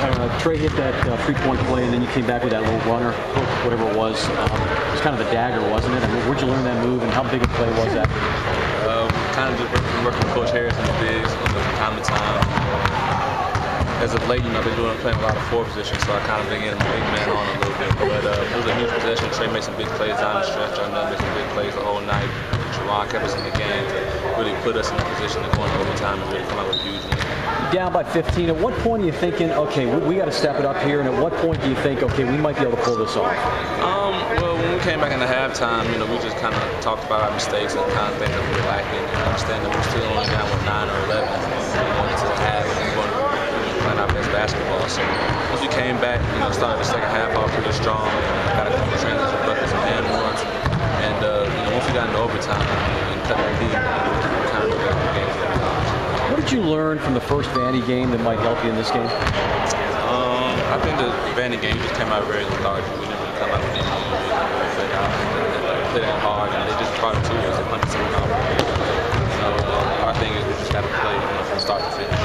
uh, Trae hit that uh, three-point play, and then you came back with that little runner, hook, whatever it was. Um, it was kind of a dagger, wasn't it? I mean, where'd you learn that move, and how big a play was that? Um, kind of just working, with Coach Harris and the bigs, you know, from time to time. As of late, you know, I've been doing playing a lot of four positions, so I kind of been getting big man on a little bit. But uh, it was a huge possession. Trae made some big plays down the stretch. I know made some big plays the whole night. Juwan kept us in the game to really put us in a position to go into overtime and really come out with huge win. Down by 15. At what point are you thinking, okay, we, we got to step it up here? And at what point do you think, okay, we might be able to pull this off? Um, well, when we came back in the halftime, you know, we just kind of talked about our mistakes and kind of things that we were lacking and understand that we're still only down with 9 or 11 going into the half and we're going to playing our best basketball. So once we came back, you know, started the second half off pretty strong, got a couple transition buckets and runs. And, uh, you know, once we got into overtime and cut the lead, did you learn from the first Vandy game that might help you in this game? Um, I think the Vandy game just came out very lethargic. We didn't really come out with anything. Played I like, play that hard, and they just tried to. It was a 100% So um, our thing is we just have to play from start to finish.